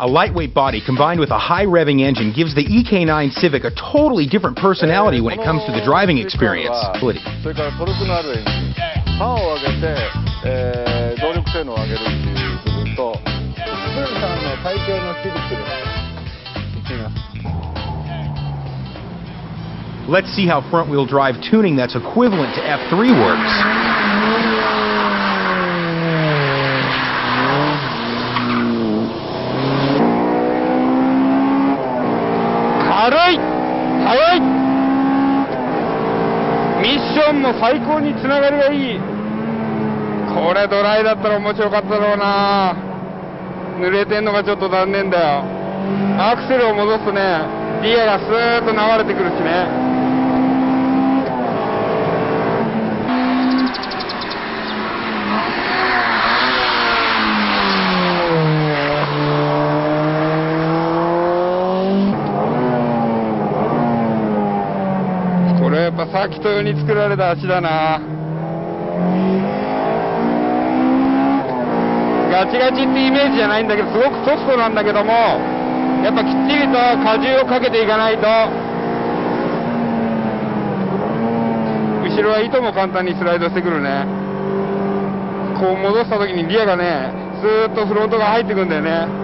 A lightweight body combined with a high revving engine gives the EK9 Civic a totally different personality when it comes to the driving experience. それからトルクのあるエンジンパワーを上げて、えー動力性能を上げるっていう部分とスーさんの体型のシビックですいきます Let's see how front wheel drive tuning that's equivalent to F3 works. 軽い速い。ミッションの最高につながりがいい。これドライだったら面白かったろうな。濡れてんのがちょっと残念だよ。アクセルを戻すとねリアがスーッと流れてくるしね。っぱサーキット用に作られた足だな。ガチガチってイメージじゃないんだけどすごくソフトなんだけどもやっぱきっちりと荷重をかけていかないと後ろはいとも簡単にスライドしてくるね。こう戻した時にリアがねスーッとフロントが入ってくんだよね。